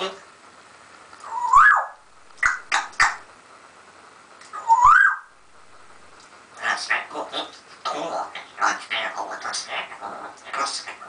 音ラスベコ音とラスベコ音して、ロスベ